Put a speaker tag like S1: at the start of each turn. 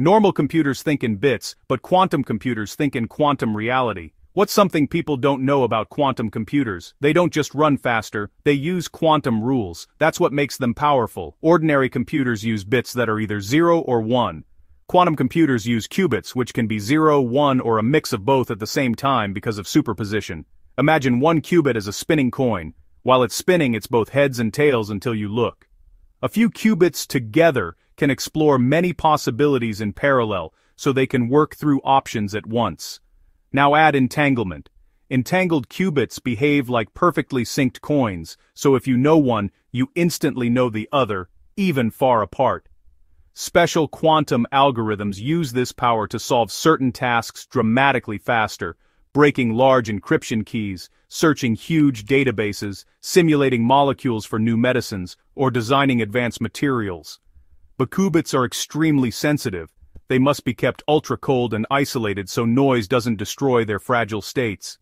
S1: Normal computers think in bits, but quantum computers think in quantum reality. What's something people don't know about quantum computers? They don't just run faster, they use quantum rules. That's what makes them powerful. Ordinary computers use bits that are either 0 or 1. Quantum computers use qubits, which can be 0, 1 or a mix of both at the same time because of superposition. Imagine one qubit as a spinning coin. While it's spinning, it's both heads and tails until you look. A few qubits together can explore many possibilities in parallel, so they can work through options at once. Now add entanglement. Entangled qubits behave like perfectly synced coins, so if you know one, you instantly know the other, even far apart. Special quantum algorithms use this power to solve certain tasks dramatically faster, breaking large encryption keys, searching huge databases, simulating molecules for new medicines, or designing advanced materials. But qubits are extremely sensitive, they must be kept ultra-cold and isolated so noise doesn't destroy their fragile states.